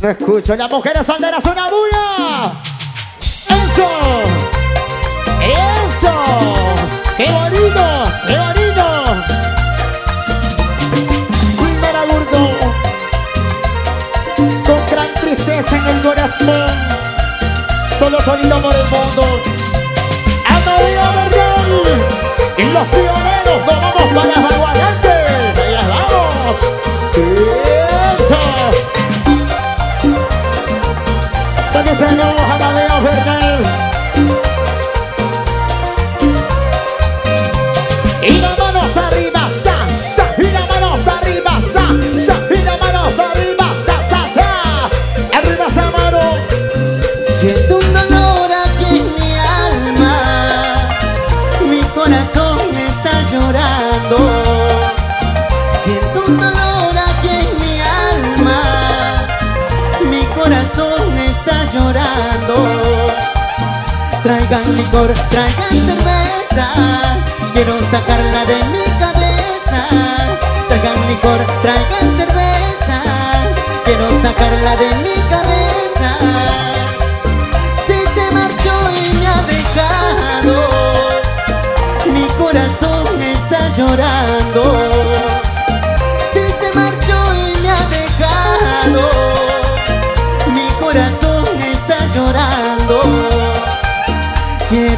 No escucho, las mujeres solteras una bulla. Eso. Eso. Qué bonito, qué bonito. Primera Burgo. Con gran tristeza en el corazón. Solo solito por el mundo. Amadeo Vergel. Y los pioneros nos vamos para Aguadante. Traigan licor, traigan cerveza, quiero sacarla de mi cabeza. Traigan licor, traigan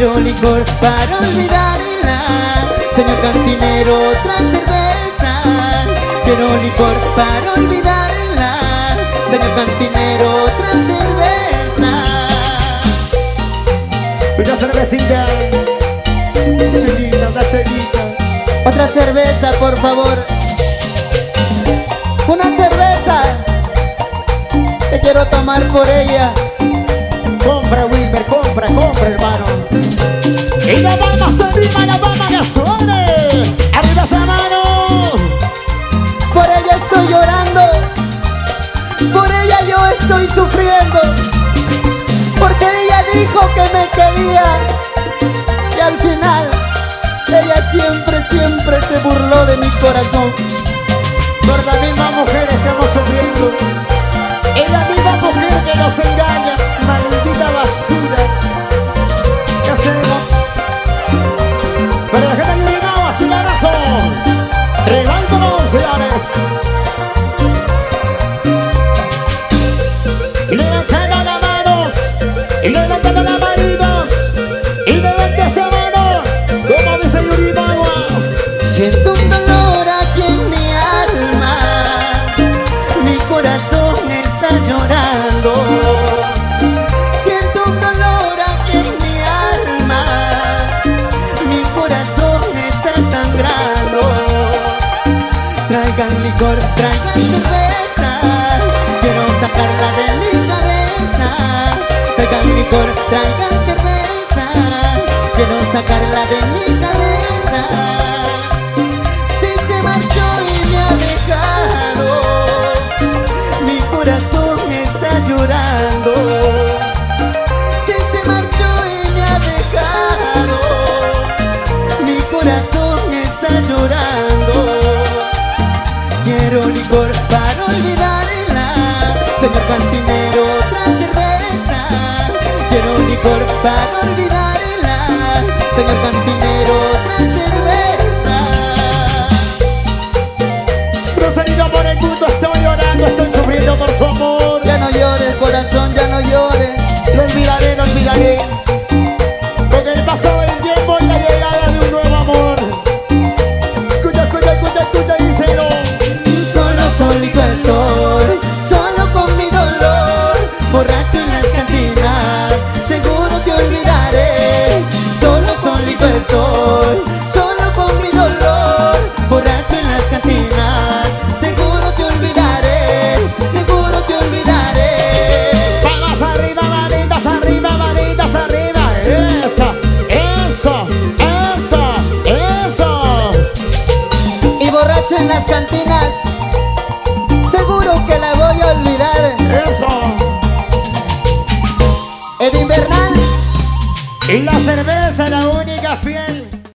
Quiero licor para olvidarla, señor cantinero, otra cerveza. Quiero licor para olvidarla, señor cantinero, otra cerveza. Una cervecita. Cenita, una. Otra cerveza, por favor. Una cerveza. Te quiero tomar por ella. Compra, Wilmer, compra, compra, hermano. Y la palma se arriba, la palma que suene. Arriba esa mano. Por ella estoy llorando. Por ella yo estoy sufriendo. Porque ella dijo que me quería. Y al final, ella siempre, siempre se burló de mi corazón. Podcast. Traigan licor, traigan cerveza, quiero sacarla de mi cabeza. Traigan licor, traigan cerveza, quiero sacarla de mi cabeza. Para olvidarla, señor cantinero, otra cerveza. Procedido por el mundo, la cerveza, la única fiel.